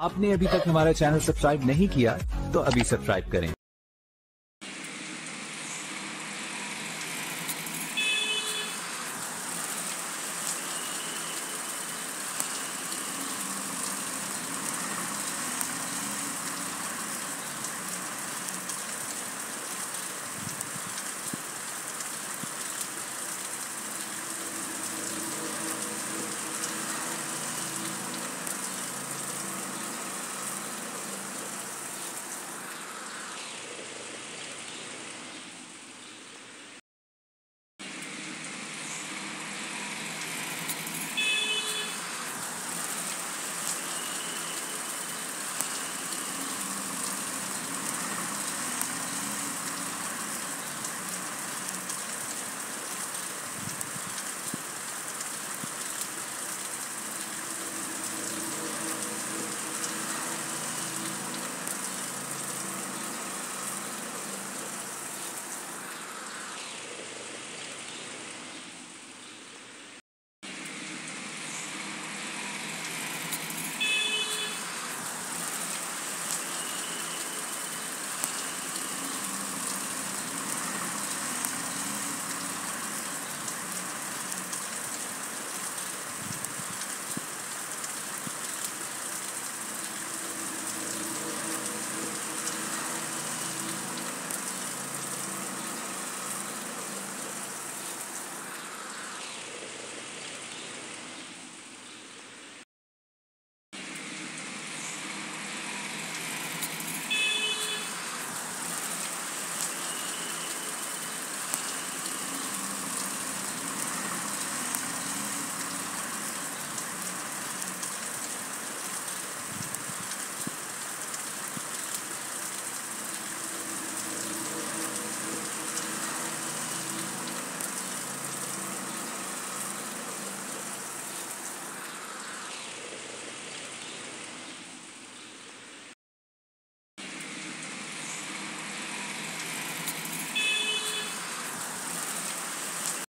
आपने अभी तक हमारा चैनल सब्सक्राइब नहीं किया तो अभी सब्सक्राइब करें।